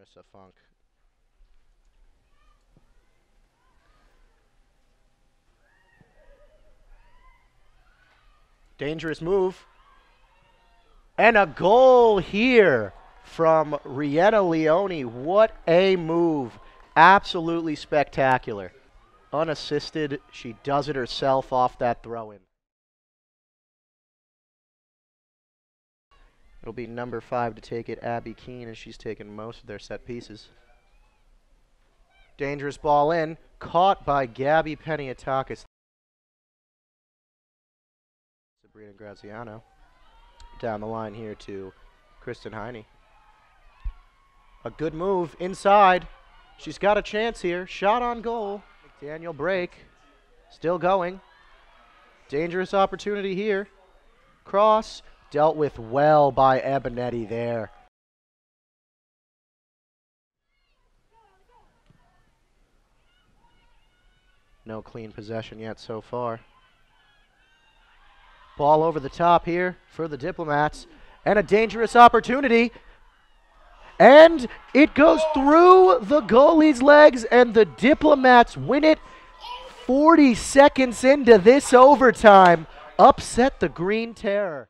Marissa Funk. Dangerous move. And a goal here from Rihanna Leone. What a move. Absolutely spectacular. Unassisted. She does it herself off that throw in. It'll be number five to take it, Abby Keene, as she's taken most of their set pieces. Dangerous ball in, caught by Gabby Peniatakis. Sabrina Graziano. Down the line here to Kristen Heine. A good move inside. She's got a chance here. Shot on goal. Daniel break. Still going. Dangerous opportunity here. Cross. Dealt with well by Ebonetti there. No clean possession yet so far. Ball over the top here for the Diplomats. And a dangerous opportunity. And it goes through the goalie's legs, and the Diplomats win it 40 seconds into this overtime. Upset the Green Terror.